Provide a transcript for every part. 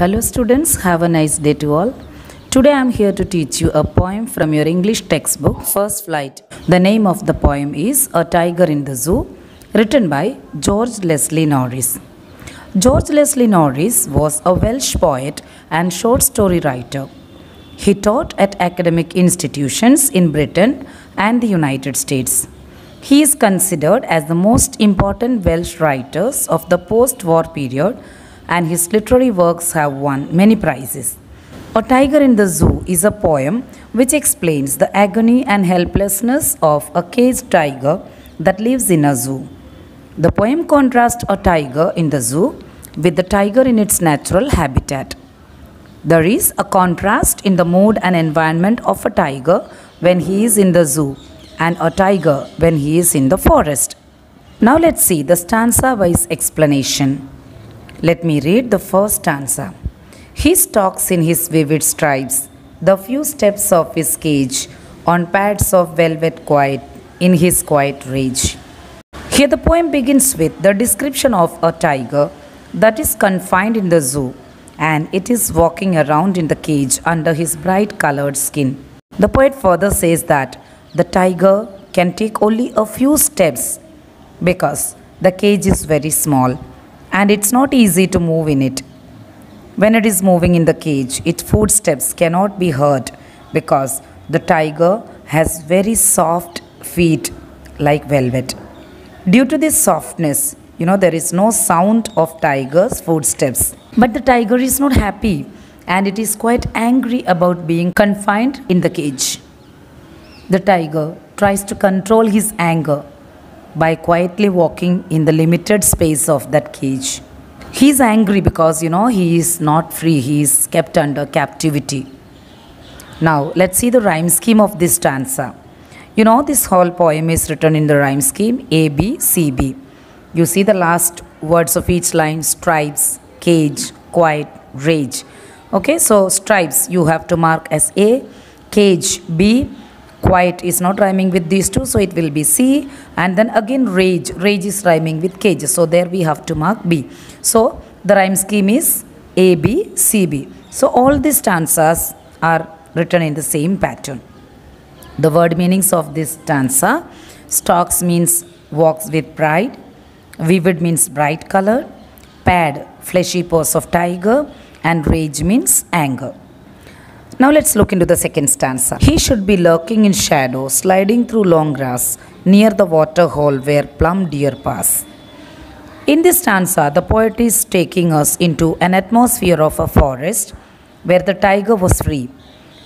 Hello students, have a nice day to all. Today I am here to teach you a poem from your English textbook First Flight. The name of the poem is A Tiger in the Zoo, written by George Leslie Norris. George Leslie Norris was a Welsh poet and short story writer. He taught at academic institutions in Britain and the United States. He is considered as the most important Welsh writers of the post war period, and his literary works have won many prizes. A Tiger in the Zoo is a poem which explains the agony and helplessness of a caged tiger that lives in a zoo. The poem contrasts a tiger in the zoo with the tiger in its natural habitat. There is a contrast in the mood and environment of a tiger when he is in the zoo and a tiger when he is in the forest. Now let's see the stanza wise explanation. Let me read the first stanza. He stalks in his vivid stripes, the few steps of his cage, on pads of velvet quiet, in his quiet rage. Here the poem begins with the description of a tiger that is confined in the zoo and it is walking around in the cage under his bright colored skin. The poet further says that the tiger can take only a few steps because the cage is very small and it's not easy to move in it. When it is moving in the cage, its footsteps cannot be heard because the tiger has very soft feet like velvet. Due to this softness, you know, there is no sound of tiger's footsteps. But the tiger is not happy and it is quite angry about being confined in the cage. The tiger tries to control his anger by quietly walking in the limited space of that cage. He is angry because you know he is not free, he is kept under captivity. Now, let's see the rhyme scheme of this stanza. You know, this whole poem is written in the rhyme scheme A, B, C, B. You see the last words of each line stripes, cage, quiet, rage. Okay, so stripes you have to mark as A, cage B, quiet is not rhyming with these two, so it will be C, and then again rage. Rage is rhyming with cage, so there we have to mark B. So the rhyme scheme is A, B, C, B. So all these stanzas are written in the same pattern. The word meanings of this stanza stalks means walks with pride, vivid means bright color, pad fleshy paws of tiger, and rage means anger. Now let's look into the second stanza. He should be lurking in shadow, sliding through long grass near the water hole where plum deer pass. In this stanza, the poet is taking us into an atmosphere of a forest where the tiger was free.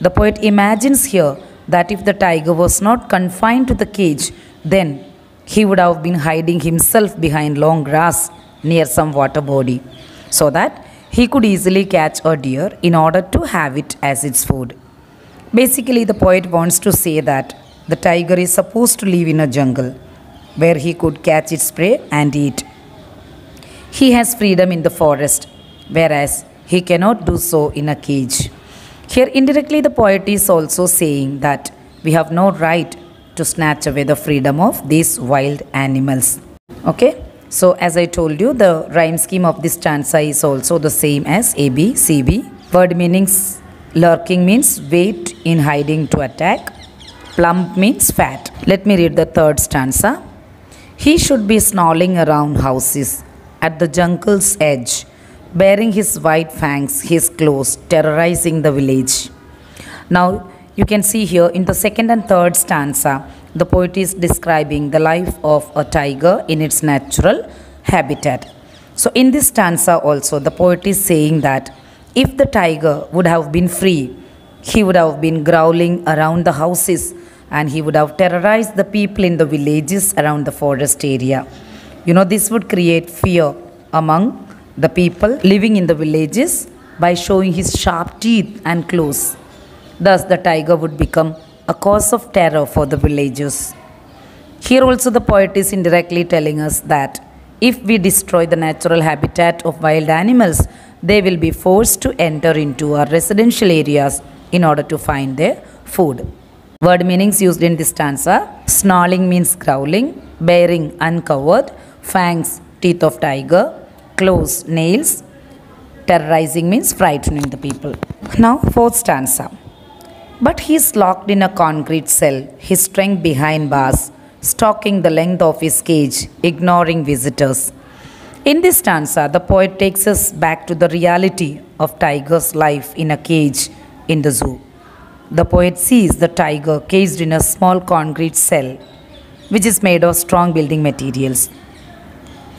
The poet imagines here that if the tiger was not confined to the cage, then he would have been hiding himself behind long grass near some water body so that he could easily catch a deer in order to have it as its food. Basically, the poet wants to say that the tiger is supposed to live in a jungle where he could catch its prey and eat. He has freedom in the forest, whereas he cannot do so in a cage. Here, indirectly, the poet is also saying that we have no right to snatch away the freedom of these wild animals. Okay? So, as I told you, the rhyme scheme of this stanza is also the same as A, B, C, B. Word meanings lurking means wait in hiding to attack. Plump means fat. Let me read the third stanza. He should be snarling around houses at the jungle's edge, baring his white fangs, his claws, terrorizing the village. Now, you can see here in the second and third stanza, the poet is describing the life of a tiger in its natural habitat. So, in this stanza also, the poet is saying that if the tiger would have been free, he would have been growling around the houses and he would have terrorized the people in the villages around the forest area. You know, this would create fear among the people living in the villages by showing his sharp teeth and claws. Thus, the tiger would become a cause of terror for the villagers. Here also, the poet is indirectly telling us that if we destroy the natural habitat of wild animals, they will be forced to enter into our residential areas in order to find their food. Word meanings used in this stanza snarling means growling, baring uncovered, fangs, teeth of tiger, claws, nails, Terrorizing means frightening the people. Now, fourth stanza. But he is locked in a concrete cell, his strength behind bars, stalking the length of his cage, ignoring visitors. In this stanza, the poet takes us back to the reality of tiger's life in a cage in the zoo. The poet sees the tiger caged in a small concrete cell, which is made of strong building materials.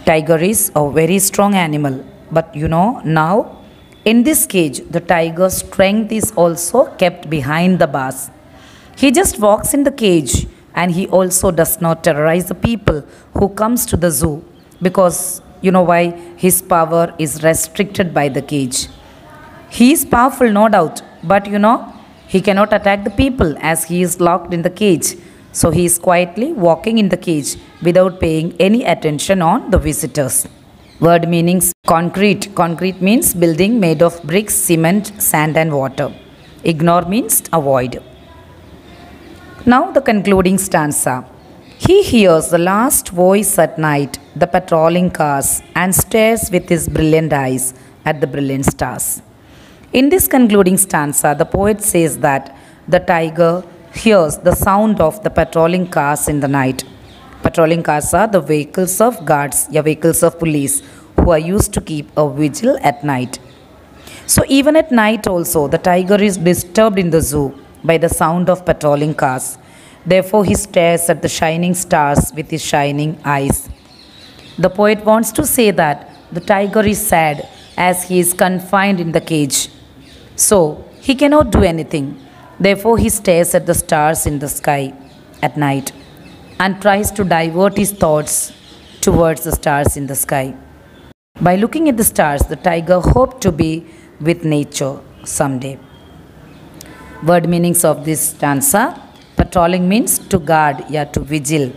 Tiger is a very strong animal, but you know, now in this cage, the tiger's strength is also kept behind the bars. He just walks in the cage and he also does not terrorize the people who comes to the zoo because you know why his power is restricted by the cage. He is powerful no doubt, but you know he cannot attack the people as he is locked in the cage. So he is quietly walking in the cage without paying any attention on the visitors. Word meanings concrete. Concrete means building made of bricks, cement, sand, and water. Ignore means avoid. Now the concluding stanza. He hears the last voice at night, the patrolling cars, and stares with his brilliant eyes at the brilliant stars. In this concluding stanza, the poet says that the tiger hears the sound of the patrolling cars in the night. Patrolling cars are the vehicles of guards, yeah, vehicles of police who are used to keep a vigil at night. So even at night also, the tiger is disturbed in the zoo by the sound of patrolling cars. Therefore, he stares at the shining stars with his shining eyes. The poet wants to say that the tiger is sad as he is confined in the cage. So, he cannot do anything. Therefore, he stares at the stars in the sky at night and tries to divert his thoughts towards the stars in the sky. By looking at the stars, the tiger hoped to be with nature someday. Word meanings of this stanza patrolling means to guard, yeah, to vigil.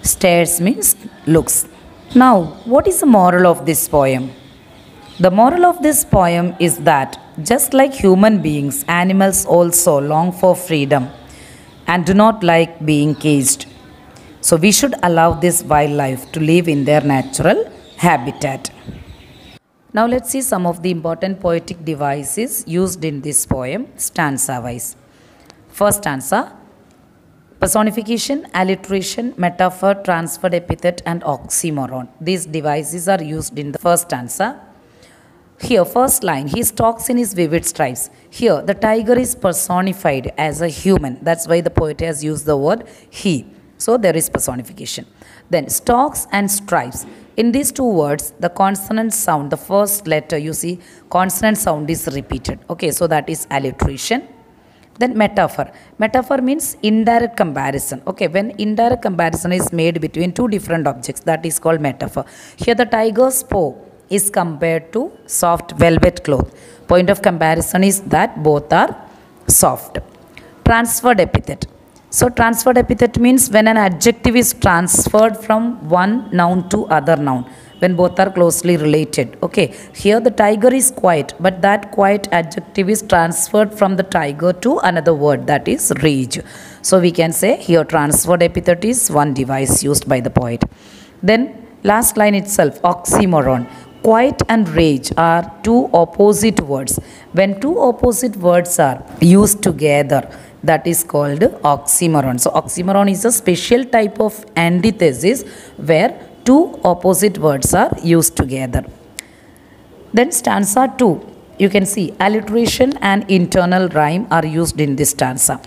Stares means looks. Now, what is the moral of this poem? The moral of this poem is that just like human beings, animals also long for freedom and do not like being caged. So, we should allow this wildlife to live in their natural habitat. Now, let's see some of the important poetic devices used in this poem stanza wise. First stanza personification, alliteration, metaphor, transferred epithet, and oxymoron. These devices are used in the first stanza. Here, first line, he stalks in his vivid stripes. Here, the tiger is personified as a human. That's why the poet has used the word he. So, there is personification. Then, stalks and stripes. In these two words, the consonant sound, the first letter, you see, consonant sound is repeated. Okay, so that is alliteration. Then metaphor. Metaphor means indirect comparison. Okay, when indirect comparison is made between two different objects, that is called metaphor. Here the tiger's paw is compared to soft velvet cloth. Point of comparison is that both are soft. Transferred epithet. So transferred epithet means when an adjective is transferred from one noun to other noun when both are closely related. Okay, here the tiger is quiet, but that quiet adjective is transferred from the tiger to another word that is rage. So we can say here transferred epithet is one device used by the poet. Then last line itself, oxymoron. Quiet and rage are two opposite words. When two opposite words are used together, that is called oxymoron. So oxymoron is a special type of antithesis where two opposite words are used together. Then stanza 2, you can see alliteration and internal rhyme are used in this stanza.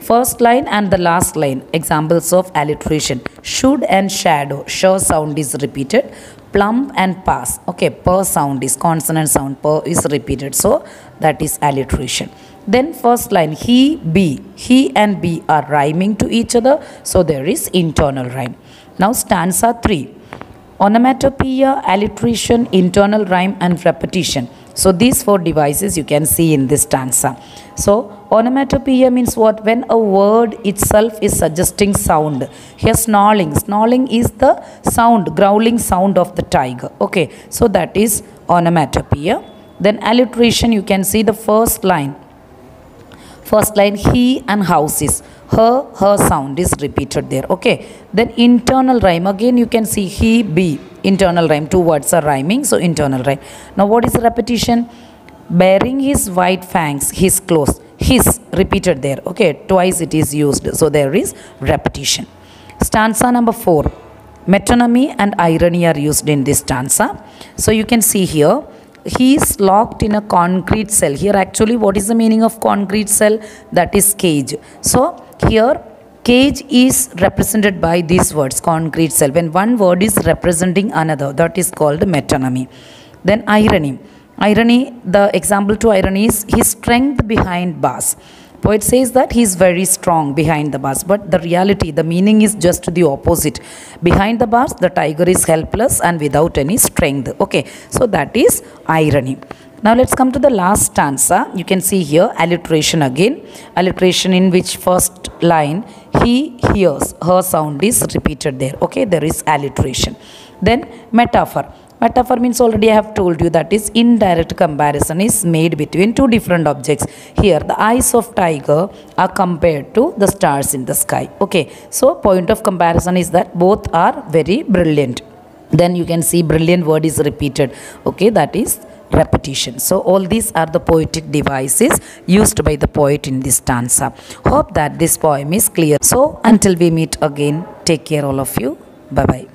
First line and the last line, examples of alliteration. Should and shadow, sure sound is repeated. Plump and pass, okay, per sound is consonant sound, per is repeated. So that is alliteration. Then first line, he, be, he and be are rhyming to each other. So there is internal rhyme. Now stanza 3, onomatopoeia, alliteration, internal rhyme and repetition. So these four devices you can see in this stanza. So onomatopoeia means what? When a word itself is suggesting sound. Here snarling. Snarling is the sound, growling sound of the tiger. Okay. So that is onomatopoeia. Then alliteration you can see the first line. First line he and houses. her her sound is repeated there. Okay. Then internal rhyme. Again you can see he be. Internal rhyme. Two words are rhyming so internal rhyme. Now what is repetition? Baring his white fangs his close his repeated there. Okay. Twice it is used. So there is repetition. Stanza number 4 metonymy and irony are used in this stanza. So you can see here he is locked in a concrete cell. Here actually what is the meaning of concrete cell? That is cage. So here cage is represented by these words concrete cell. When one word is representing another that is called metonymy. Then irony. Irony the example to irony is his strength behind bars poet says that he is very strong behind the bars but the reality the meaning is just the opposite. Behind the bars the tiger is helpless and without any strength. Okay so that is irony. Now let's come to the last stanza. You can see here alliteration again. Alliteration in which first line he hears her sound is repeated there. Okay there is alliteration. Then metaphor Metaphor means already I have told you that is indirect comparison is made between two different objects. Here the eyes of tiger are compared to the stars in the sky. Okay, so point of comparison is that both are very brilliant. Then you can see brilliant word is repeated. Okay, that is repetition. So all these are the poetic devices used by the poet in this stanza. Hope that this poem is clear. So until we meet again, take care all of you. Bye bye.